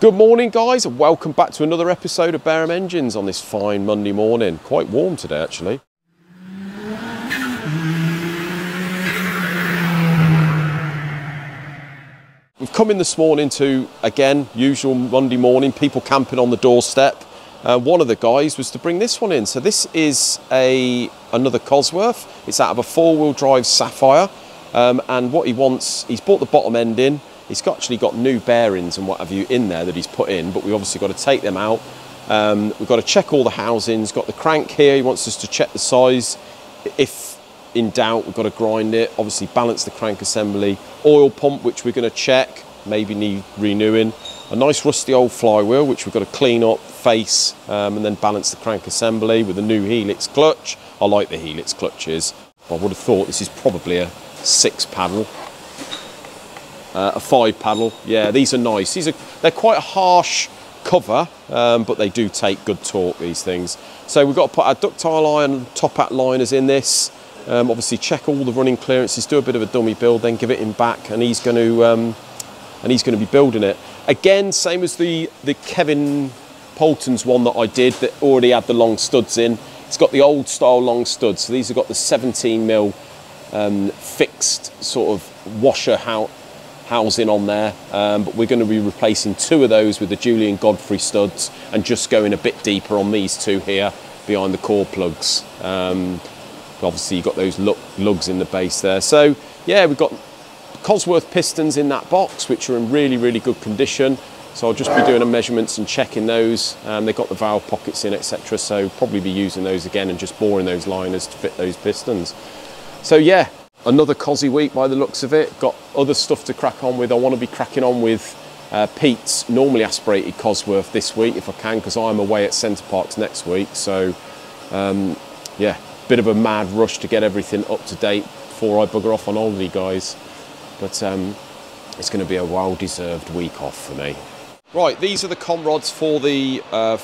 Good morning, guys, and welcome back to another episode of Barum Engines on this fine Monday morning. Quite warm today, actually. We've come in this morning to, again, usual Monday morning, people camping on the doorstep. Uh, one of the guys was to bring this one in. So this is a another Cosworth. It's out of a four-wheel drive Sapphire. Um, and what he wants, he's bought the bottom end in. He's actually got new bearings and what have you in there that he's put in, but we've obviously got to take them out. Um, we've got to check all the housings. Got the crank here. He wants us to check the size. If in doubt, we've got to grind it. Obviously, balance the crank assembly. Oil pump, which we're going to check. Maybe need renewing. A nice rusty old flywheel, which we've got to clean up, face, um, and then balance the crank assembly with a new Helix clutch. I like the Helix clutches. I would have thought this is probably a six paddle. Uh, a five paddle. Yeah, these are nice. These are they're quite a harsh cover, um, but they do take good torque. These things. So we've got to put our ductile iron top hat liners in this. Um, obviously, check all the running clearances. Do a bit of a dummy build, then give it him back, and he's going to um, and he's going to be building it again. Same as the the Kevin Polton's one that I did that already had the long studs in. It's got the old style long studs. So these have got the 17 mil um, fixed sort of washer how housing on there, um, but we're going to be replacing two of those with the Julian Godfrey studs and just going a bit deeper on these two here behind the core plugs. Um, obviously, you've got those lugs in the base there. So, yeah, we've got Cosworth pistons in that box, which are in really, really good condition. So I'll just be doing a measurements and checking those. Um, they've got the valve pockets in, etc. So probably be using those again and just boring those liners to fit those pistons. So yeah, another cosy week by the looks of it. Got other stuff to crack on with. I want to be cracking on with uh, Pete's normally aspirated Cosworth this week if I can, because I'm away at Center Parcs next week. So um, yeah, bit of a mad rush to get everything up to date before I bugger off on holiday, guys. But um, it's going to be a well-deserved week off for me. Right, these are the conrods for the uh,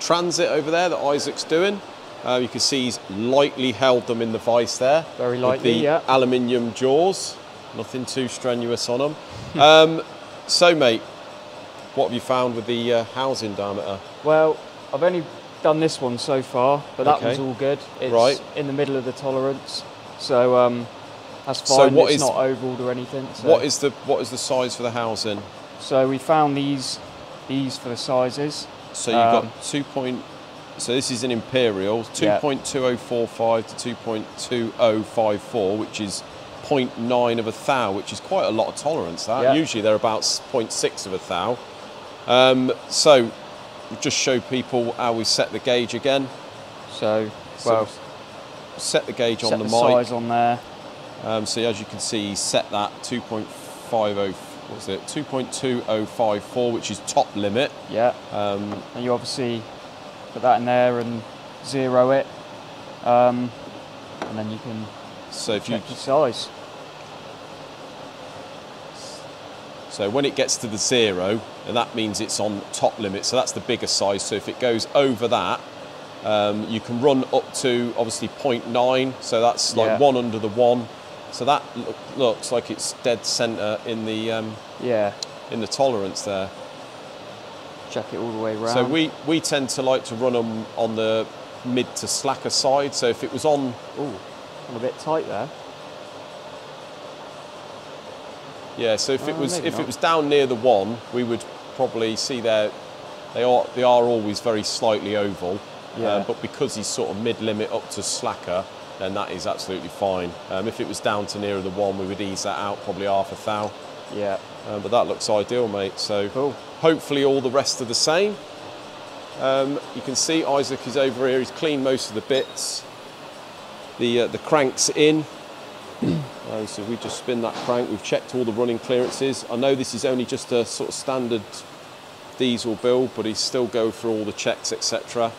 transit over there that Isaac's doing. Uh, you can see he's lightly held them in the vice there. Very lightly, the yeah. aluminium jaws. Nothing too strenuous on them. um, so, mate, what have you found with the uh, housing diameter? Well, I've only done this one so far, but that Okay. was all good. It's Right. in the middle of the tolerance, so um, that's So fine. what it's is- not overalled or anything. So. What is the what is the size for the housing? So we found these, these for the sizes. So you've Um, got two point. So this is an imperial, two Yeah. point two oh four five to two point two oh five four, which is 0.9 of a thou, which is quite a lot of tolerance. That Yeah. usually they're about 0.6 of a thou. Um, so just show people how we set the gauge again. So, So well, set the gauge set on the, the, mic. size on there. Um, so as you can see, set that 2.50. What's it? 2.2054, which is top limit. Yeah, Um, and you obviously put that in there and zero it, um, and then you can so if you check the size. So when it gets to the zero, and that means it's on top limit, so that's the bigger size. So if it goes over that, um, you can run up to obviously 0.9, so that's like Yeah. one under the one. So that look, looks like it's dead centre in the um, Yeah, in the tolerance there. Check it all the way around. So we, we tend to like to run them on the mid to slacker side. So if it was on, Ooh, I'm a bit tight there. yeah. So if it Oh, was if it was down near the one, we would probably see there. They are they are always very slightly oval. Yeah. Um, but because he's sort of mid limit up to slacker, then that is absolutely fine. Um, if it was down to nearer the one, we would ease that out probably half a thou. Yeah, Um, but that looks ideal, mate. So Cool. hopefully all the rest are the same. Um, you can see Isaac is over here. He's cleaned most of the bits. The uh, the crank's in. Um, so we just spin that crank. We've checked all the running clearances. I know this is only just a sort of standard diesel build, but he's still go through all the checks, etc.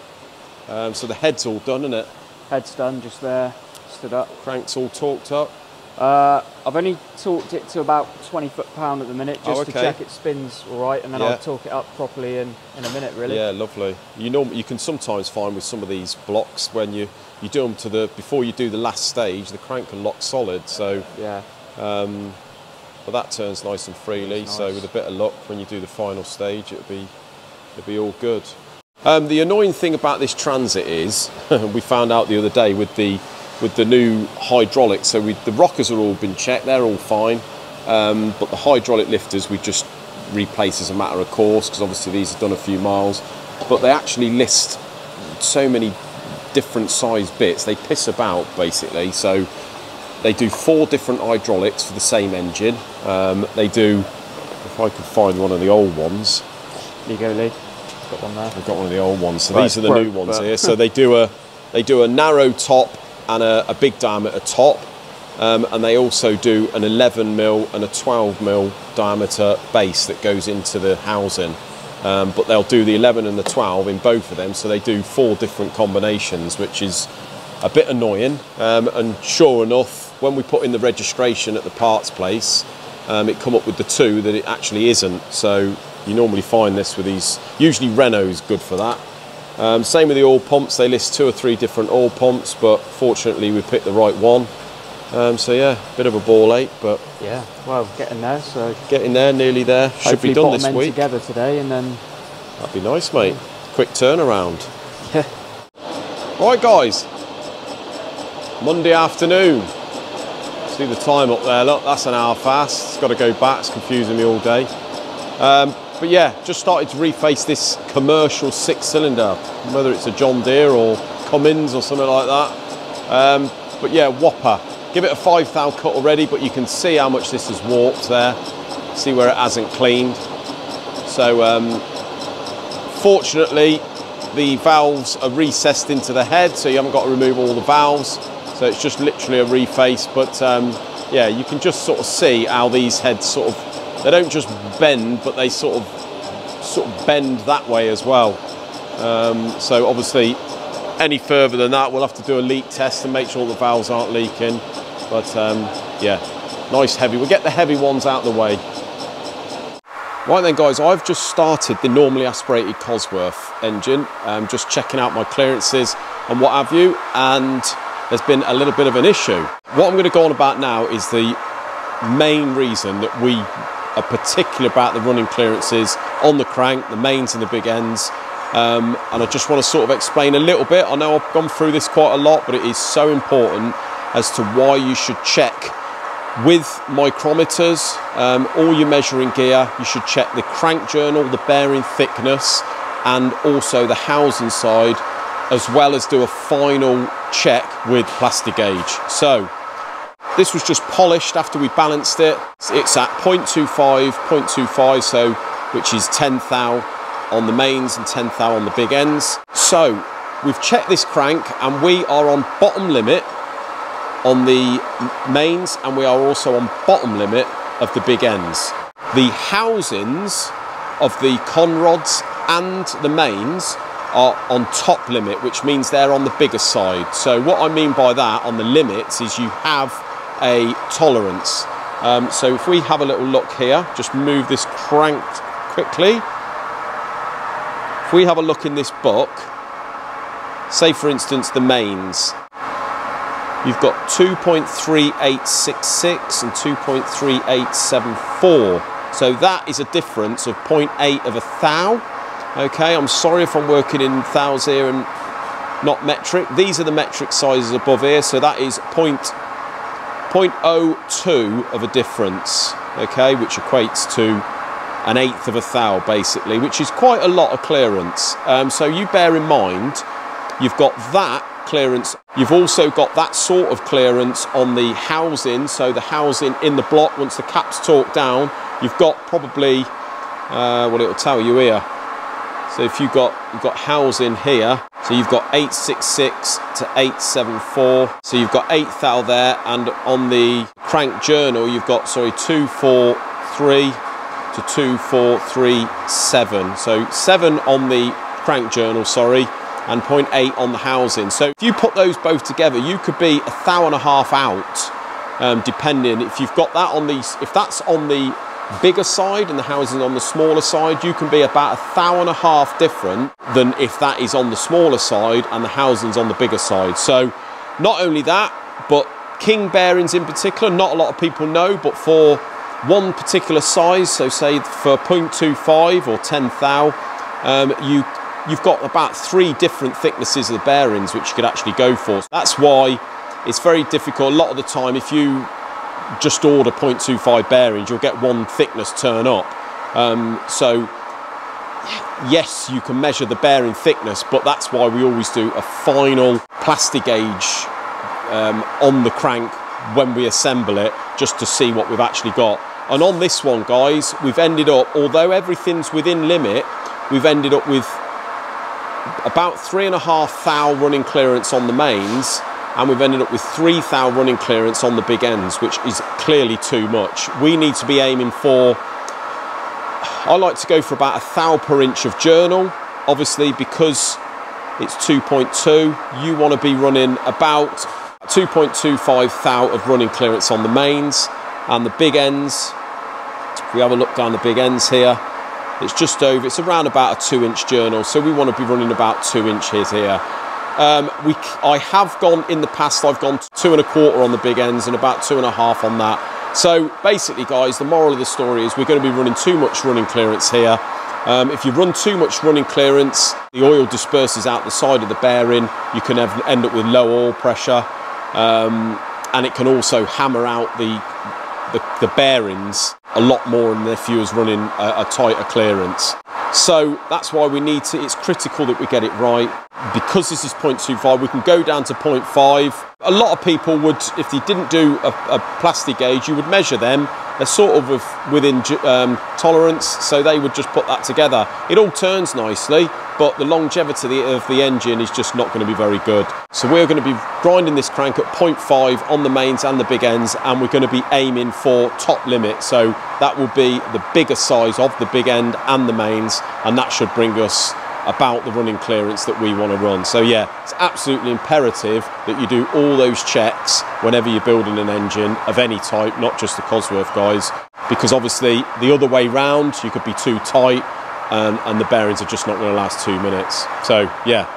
Um, so the head's all done, isn't it? head's done just there, stood up. Crank's all torqued up. Uh, I've only torqued it to about 20 foot pound at the minute just Oh, to check it spins all right, and then Yeah. I'll torque it up properly in, in a minute, really. Yeah, lovely. You know, you can sometimes find with some of these blocks when you you do them to the before you do the last stage, the crank can lock solid. So Yeah. but that turns nice and freely. So with a bit of luck, when you do the final stage, it'll be it'll be all good. Um, the annoying thing about this Transit is, we found out the other day with the with the new hydraulics. So we, the rockers are all been checked; they're all fine. Um, but the hydraulic lifters we just replace as a matter of course because obviously these have done a few miles. But they actually list so many different size bits. They piss about basically. So they do four different hydraulics for the same engine. Um, they do, if I could find one of the old ones, There you go, Lee. Got one there. I've got one of the old ones. So Right, these are the new ones but- here. So they do a they do a narrow top and a, a big diameter top, um, and they also do an 11 mil and a 12 mil diameter base that goes into the housing. Um, but they'll do the 11 and the 12 in both of them. So they do four different combinations, which is a bit annoying. Um, and sure enough, when we put in the registration at the parts place, um, it come up with the two that it actually isn't. So you normally find this with these. Usually Renault's good for that. Um, same with the oil pumps. They list two or three different oil pumps, but fortunately we picked the right one. Um, so yeah, bit of a ball ache, but Yeah, well, getting there, so getting there, nearly there. Should be done this week. together today, and then That'd be nice, mate. Quick turnaround. yeah, Right, guys. Monday afternoon. See the time up there. Look, that's an hour fast. It's got to go back. It's confusing me all day. Um, but yeah, just started to reface this commercial six-cylinder, whether it's a John Deere or Cummins or something like that. Um, but yeah, Whopper. Give it a five thou cut already, but you can see how much this has warped there. See where it hasn't cleaned. So um, Fortunately, the valves are recessed into the head, so you haven't got to remove all the valves. So it's just literally a reface. But um, yeah, you can just sort of see how these heads sort of, they don't just bend, but they sort of, sort of bend that way as well. Um, so obviously, any further than that, we'll have to do a leak test and make sure the valves aren't leaking. But um, yeah, nice heavy. We'll get the heavy ones out of the way. Right then guys, I've just started the normally aspirated Cosworth engine, um, just checking out my clearances and what have you, and there's been a little bit of an issue. What I'm going to go on about now is the main reason that we are particular about the running clearances on the crank, the mains and the big ends. Um, and I just want to sort of explain a little bit. I know I've gone through this quite a lot, but it is so important as to why you should check with micrometers, um, all your measuring gear, you should check the crank journal, the bearing thickness, and also the housing side, as well as do a final check with Plastigauge. So, this was just polished after we balanced it. It's at 0.25, 0.25, so which is 10 thou on the mains and 10 thou on the big ends. So, we've checked this crank and we are on bottom limit on the mains and we are also on bottom limit of the big ends. The housings of the conrods and the mains are on top limit, which means they're on the bigger side. So what I mean by that on the limits is you have a tolerance. Um, so if we have a little look here, just move this crank quickly. If we have a look in this book, say for instance the mains, You've got 2.3866 and 2.3874. So that is a difference of 0.8 of a thou. Okay, I'm sorry if I'm working in thous here and not metric. These are the metric sizes above here, so that is point, 0.02 of a difference, okay, which equates to an eighth of a thou basically, which is quite a lot of clearance. Um, so you bear in mind, you've got that clearance. You've also got that sort of clearance on the housing. So the housing in the block, once the cap's torqued down, you've got probably, uh, well, it'll tell you here. So if you've got you've got housing here, so you've got 866 to 874. So you've got 8 thou there, and on the crank journal, you've got sorry 243 to 2437. So seven on the crank journal, sorry, and 0.8 on the housing. So if you put those both together, you could be a thou and a half out, um, depending if you've got that on the if that's on the bigger side and the housing on the smaller side, you can be about a thou and a half different than if that is on the smaller side and the housing's on the bigger side. So not only that, but king bearings in particular, not a lot of people know, but for one particular size, so say for 0.25 or 10 thou, um, you, you've got about three different thicknesses of the bearings which you could actually go for. That's why it's very difficult. A lot of the time, if you just order 0.25 bearings, you'll get one thickness turn up. Um, so yes, you can measure the bearing thickness, but that's why we always do a final Plastigauge um, on the crank when we assemble it, just to see what we've actually got. And on this one, guys, we've ended up, although everything's within limit, we've ended up with about three and a half thou running clearance on the mains, and we've ended up with three thou running clearance on the big ends, which is clearly too much. We need to be aiming for I like to go for about a thou per inch of journal. Obviously, because it's 2.2, you want to be running about 2.25 thou of running clearance on the mains and the big ends. If we have a look down the big ends here, it's just over, it's around about a two inch journal. So we want to be running about two inches here. Um, we, I have gone in the past, I've gone two and a quarter on the big ends and about two and a half on that. So basically, guys, the moral of the story is we're going to be running too much running clearance here. Um, if you run too much running clearance, the oil disperses out the side of the bearing. You can end up with low oil pressure, um, and it can also hammer out the, the, the bearings a lot more than if you was running a, a tighter clearance. So that's why we need to, it's critical that we get it right. Because this is 0.25, we can go down to 0.5. A lot of people would, if they didn't do a, a Plastigauge, you would measure them. They're sort of within um, tolerance, so they would just put that together. It all turns nicely, but the longevity of the engine is just not going to be very good. So we're going to be grinding this crank at 0.5 on the mains and the big ends, and we're going to be aiming for top limit. So that will be the bigger size of the big end and the mains, and that should bring us about the running clearance that we want to run. So yeah, it's absolutely imperative that you do all those checks whenever you're building an engine of any type, not just the Cosworth guys, because obviously the other way round, you could be too tight and, and the bearings are just not going to last two minutes. So yeah,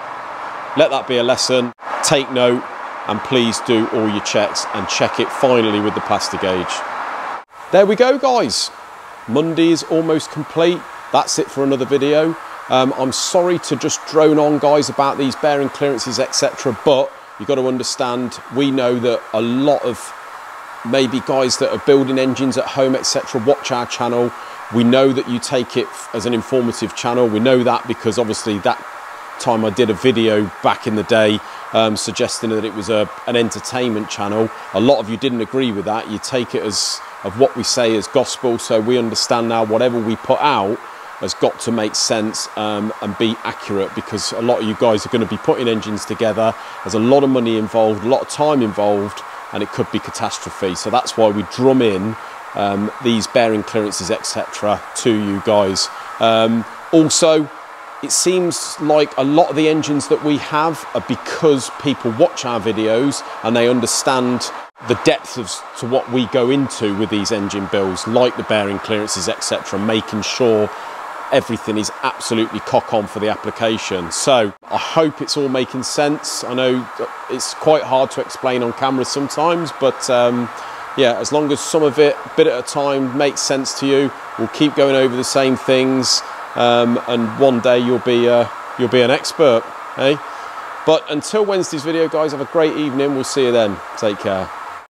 let that be a lesson. Take note and please do all your checks and check it finally with the Plastigauge. There we go guys. Monday is almost complete. That's it for another video. Um, I'm sorry to just drone on guys about these bearing clearances etc but you've got to understand we know that a lot of maybe guys that are building engines at home etc watch our channel. We know that you take it as an informative channel. We know that because obviously that time I did a video back in the day um, suggesting that it was a, an entertainment channel. A lot of you didn't agree with that. You take it as of what we say as gospel. So we understand now whatever we put out has got to make sense um, and be accurate because a lot of you guys are going to be putting engines together. There's a lot of money involved, a lot of time involved, and it could be catastrophe. So that's why we drum in um, these bearing clearances, etc., to you guys. Um, also, it seems like a lot of the engines that we have are because people watch our videos and they understand the depth of to what we go into with these engine builds, like the bearing clearances, etc., making sure everything is absolutely cock on for the application. So I hope it's all making sense. I know it's quite hard to explain on camera sometimes, but um, yeah, as long as some of it, bit at a time, makes sense to you, we'll keep going over the same things, um, and one day you'll be uh, you'll be an expert, eh? But until Wednesday's video, guys, have a great evening. We'll see you then. Take care.